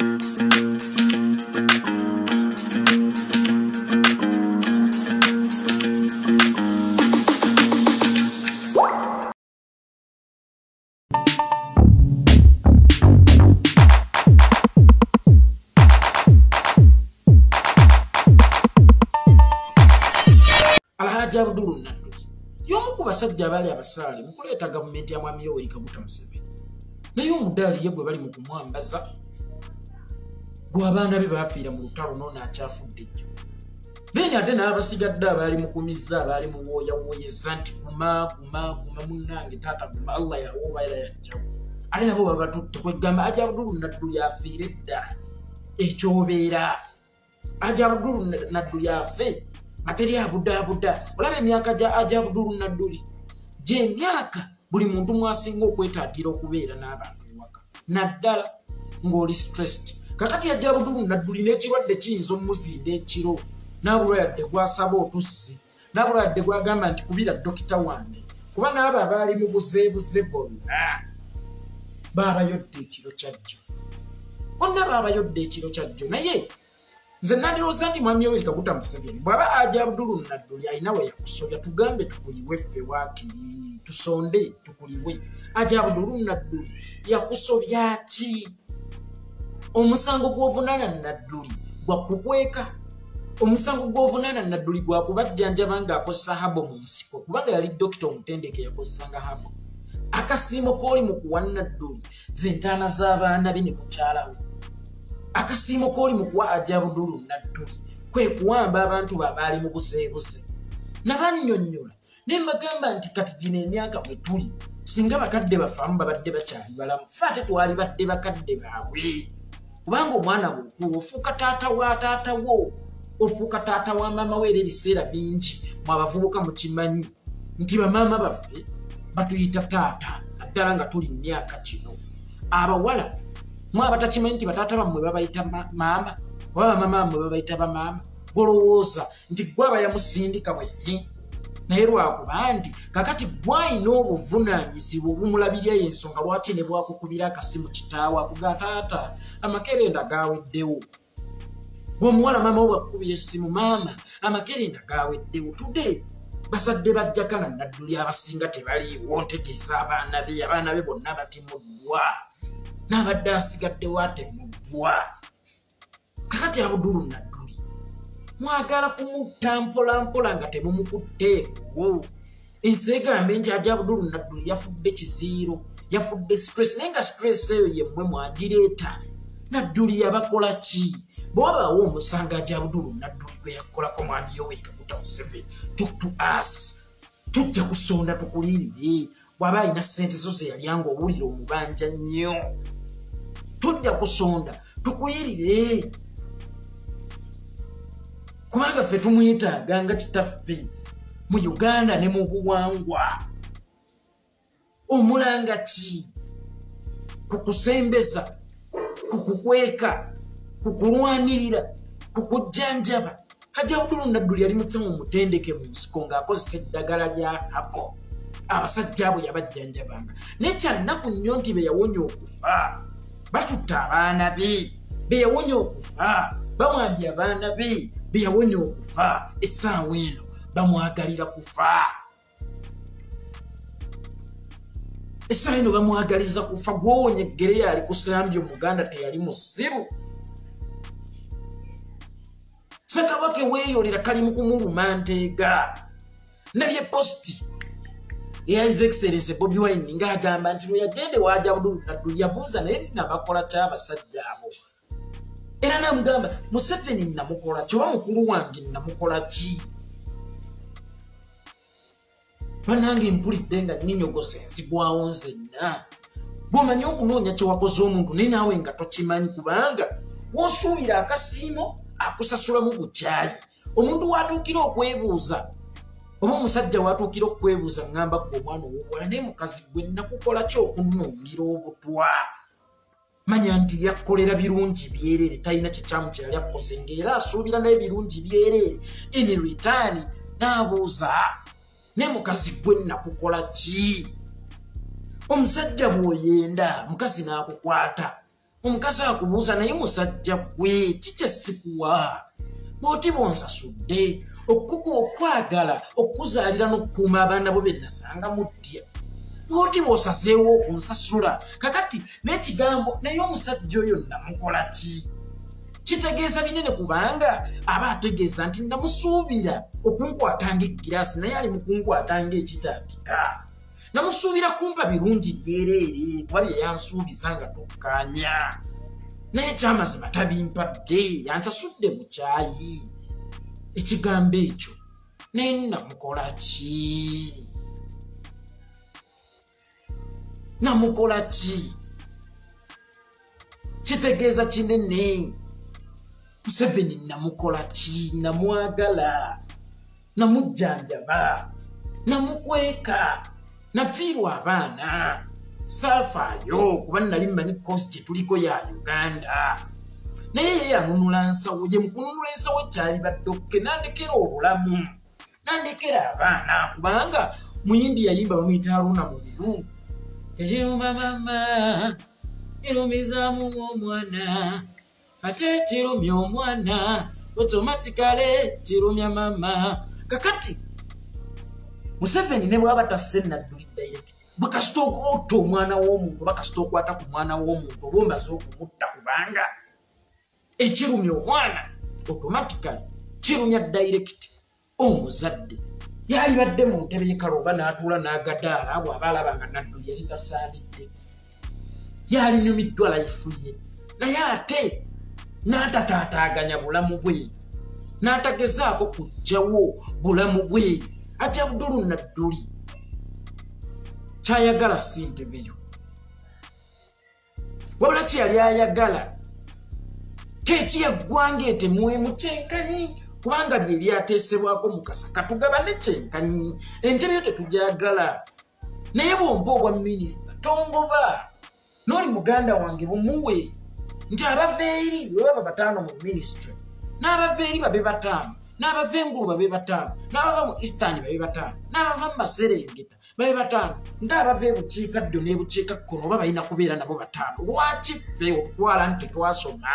alhaji abdulu naddu y'omu ku basajja abaali abasaale mu kuleeta gavumenti ya mwami yoweri kaguta museveni. Naye omudaali ye gwe bali mu kumwambaza gwe abaana be baafiira mu lutalo noono akyafudde jjo then ate n'abasigadde abaali mukumizza abaali muwooyawooyeza nti kuma kuma kuma munnange taata guma allah yawooba era yajjawo ate nabo babatutte kwegamba aja abdulu naddu yafiire edda ekyobeera. Aja abdulu naddu yafe nga teri abudaabuda olaba emyaka gya ajabudulu nadduli gyemyaka buli muntu mwasinga okwetaagira okubeera n'abantu ewaka. Naddala ng'oli stressed kakati ajabudulu nadduli n'ekirwadde kiyinza omuzinda ekiro nabulwa yadde gwasaba otussi nabulwa yadde gwagamba nti kubira dokita wange. Kuba naabo abaali mu buzeebuze bonna baabayodde ekiro kyajjo. Bonna baabayodde ekiro kyajjo. Naye nze nandirowooza nti mwami oweri kaguta museveni bw'aba aja abdulu nadduli alina we yakusobya tugambe tukuliwe ffe waakiri tusonde tukuliwe. Aja abdulu nadduli yakusobya ki omusango gw'ovunaana nadduli gwakukweka. Omusango gw'ovunaana nadduli gwakubajjanjaba ng'akozesa habo mu nsiko kubanga yali dokita omutendeke yakozesanga habo akasiimo kooli mu kuwa nadduli zentaana z'abaana be ne mukyalawe akasiimo kooli mu kuwa ajabudulu nadduli kwe kuwamba abantu babaali mu buzeebuze nabannyonnyola naye mbagamba nti kati gino emyaka bwe tuli singa bakadde bafaamu babadde bakyali balamu fe ate twali badde bakadde baabwe kubanga omwana bwokulu ofuuka taata wa taata wo ofuuka taata wa maama we era ebiseera bingi mwe abavubuka mukimanyi. Nti bamaama baffe batuyita taata naddala nga tuli mu myaka kino abawala mwe abatakimanyi nti bataata bammwe babayita maama oba bamaama bammwe babayita bamaama golowooza nti gwe aba yamusindika bwenyi naye lwakuba nti kakati gwalina obuvunanyizibwa obumulabirya ensonga lwaki ne bwakukubira akasimu kitaawe akuga taata amakerenda gaweddewo gweomuwala maama bwakukubira essimu maama amakerenda gaweddewo tude basadde bajjakana nadduli abasinga tebaliiwo ntegeeza abaana be abaana be bonna batimuddwa. N'abadde asigaddewo atemuddwa kakati abudulu nadduli mwagala kumutta mpolampola nga temumukutteewo ensi egambe nti aja abudulu nadduli yafudde kiziiro yafudde stress naye nga stress eyo yemmwe mwagireeta. Nadduli yabakola ki? Bwabaawo omusanga aja abudulu nadduli gwe yakolako mwami yoweri kaguta museveni. Talk to us tujja kusonda tukulirire bw'aba alina sente zo ze yalyanga owulire omubanja nnyo. Tujja kusonda tukuyirire kubanga ffe tumwetaaga nga kitaffe mu uganda ne mu buwangwa. Omulanga ki? Kukusembeza kukukweka kukulwanirira kukujjanjaba. Hajja abudulu nadduli yali mutsemu mutendeke mu nsiko ng'akozesa eddagala lya hapo abasajja abo yabajjanjabanga. Naye kyannaku nnyo nti be yawonya okufa batutta abaana be. Be yawonya okufa bamwabye abaana be be yawonya okufa essaawa eno bamwagalira kufa essaawa eno bamwagaliza kufa gwowonya eggere yali kusambye omuganda teyali musiru. Sekabaka weeyolera kali mu kumuluma nteega nabye posti eya his excellence bobi wine ng'agamba nti lweyagende waja budulunaddu yabuuza naye nabakola kyabasajja abo era namugamba museveni namukola kyoba mukulu wange namukola ki? Banange mpulidde nga ninyogose enzigwawo nzenna. Bwomanyi okunoonya kyewakoze omuntu naye naawe nga tokimanyi kubanga wosuubira akasiimo akusasulamu bukyayi. Omuntu watuukira okwebuuza oba omusajja watuukira okwebuuza ŋŋamba gwe omwana owobuwala naye mukazi gwe nakukola ki okunnungira obutwa manya nti yakkolera birungi byerere talina kikyamu kyeyali akukose ngaera asuubira naye birungi byerere. Ini ritaani n'abuuza naye mukazi gwe nakukola ki? Omusajja bw'oyenda mukazi n'akukwata. Omukazi akubuuza naye musajja gwe kikyesikuwa bwoti bonsasudde okukuwa okwagala okuzaalira n'okukuuma abaana bo bennasanga mutya bwoti bwosazeewo okunsasula kakati n'ekigambo naye omusajja oyo namukola ki? Kitegeeza binene kubanga aba ategeeza nti namusuubira okunkwatanga egiraasi naye ali mukunkwatanga ekitaatika namusuubira kumpa birungi byereere kuba bye yansuubiza nga tokkaanya. Naye kyamazima tabimpadde yansasudde mu kyayi ekigambo ekyo naye namukola ki namukola ki kitegeeza kinene museveni namukola ki namwagala namujjanjaba namukweka nafiirwa abaana. Saafaayo kuba nali mmanyi kosi kyetuliko ya uganda. Naye ye yanunula nsawo ye mukununula ensawo ekyali baddokke nandekera obulamu nandekera abaana kubanga muyindi yayimba bamuyita aruna mubiru ekiruma mama kirumizaamu omwana ate kirumya omwana otomatikale kirumya mama. Kakati museveni ne bwaba tasse nadduli direct bwekasita otta omwana w'omuntu bakasita okwata ku mwana w'omuntu oba omaze okumutta kubanga ekirumya omwana automatically kirumya direct omuzadde yalibadde mu ntebe yekale oba n'atuula n'agadaala bw'aba alaba nga nadduli yali tasaanidde yalinyumiddwa layifu ye. Naye ate n'atataataaganya bulamu bwe. N'atagezaako kugjawo bulamu bwe. Ati abudulu nadduli. Kyayagala sintebeyo wabula kyeyali ayagala? Keeki yaggwanga etemuwemu kyenkanyi kubanga bye byateesebwako mukasa katugabane kyenkanyi entebe yo tetujagala. Naye bwompa obwa minisita tongoba. N'oli muganda wange bumuwe nti abava eri webaba bataano mu minisitule n'abava eri babe bataano n'abava engulu babe bataano n'abava mu eastern babe bataano n'abava mu maserengeta babe bataano ng'abava ebukiika ddyo n'ebukiika kkono oba balina kubeera nabo bataano. Lwaki ffe otutwala nti tetwasoma